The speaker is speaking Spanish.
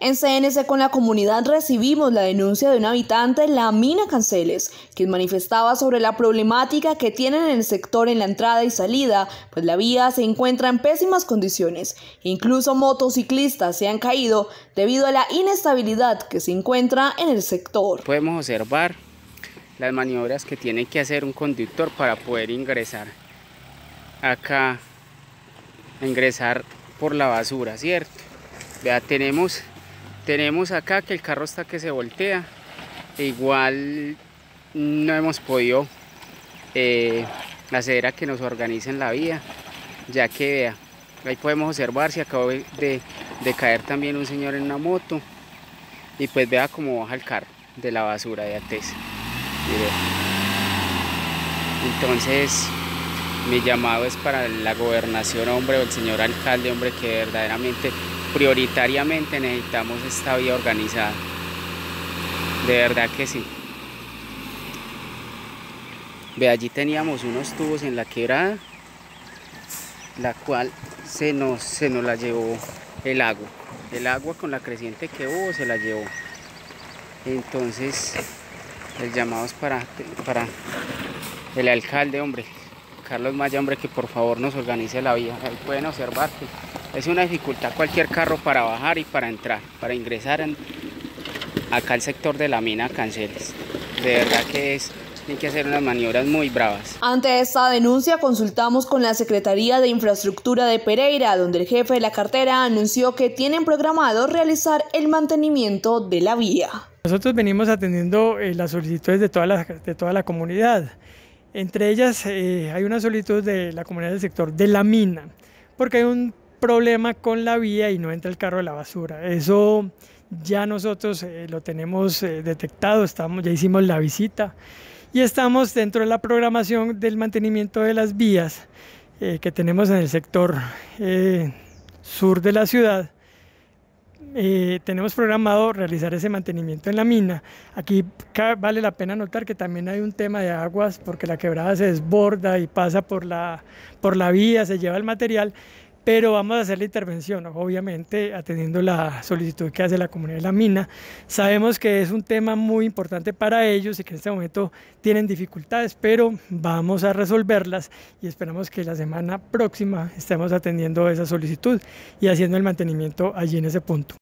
En CNC con la comunidad recibimos la denuncia de un habitante la mina Canceles, quien manifestaba sobre la problemática que tienen en el sector en la entrada y salida, pues la vía se encuentra en pésimas condiciones. Incluso motociclistas se han caído debido a la inestabilidad que se encuentra en el sector. Podemos observar las maniobras que tiene que hacer un conductor para poder ingresar acá, ingresar por la basura, ¿cierto? Vea, tenemos tenemos acá que el carro está que se voltea. igual no hemos podido eh, hacer a que nos organicen la vía, ya que vea, ahí podemos observar si acabó de, de, caer también un señor en una moto y pues vea cómo baja el carro de la basura de Ates. Entonces, mi llamado es para la gobernación, hombre, o el señor alcalde, hombre, que verdaderamente prioritariamente necesitamos esta vía organizada. De verdad que sí. Ve, allí teníamos unos tubos en la quebrada, la cual se nos, se nos la llevó el agua. El agua con la creciente que hubo se la llevó. Entonces, el llamado es para, para el alcalde, hombre, Carlos Maya, hombre, que por favor nos organice la vía. Ahí pueden observar que es una dificultad cualquier carro para bajar y para entrar, para ingresar acá al sector de la mina Canceles. De verdad que es tienen que hacer unas maniobras muy bravas. Ante esta denuncia consultamos con la Secretaría de Infraestructura de Pereira, donde el jefe de la cartera anunció que tienen programado realizar el mantenimiento de la vía. Nosotros venimos atendiendo eh, las solicitudes de toda la, de toda la comunidad. Entre ellas eh, hay una solicitud de la comunidad del sector de la mina, porque hay un problema con la vía y no entra el carro de la basura. Eso ya nosotros eh, lo tenemos eh, detectado, estamos, ya hicimos la visita y estamos dentro de la programación del mantenimiento de las vías que tenemos en el sector sur de la ciudad eh, tenemos programado realizar ese mantenimiento en la mina. Aquí vale la pena notar que también hay un tema de aguas porque la quebrada se desborda y pasa por la, por la vía, se lleva el material, pero vamos a hacer la intervención, obviamente atendiendo la solicitud que hace la comunidad de la mina. Sabemos que es un tema muy importante para ellos y que en este momento tienen dificultades, pero vamos a resolverlas y esperamos que la semana próxima estemos atendiendo esa solicitud y haciendo el mantenimiento allí en ese punto.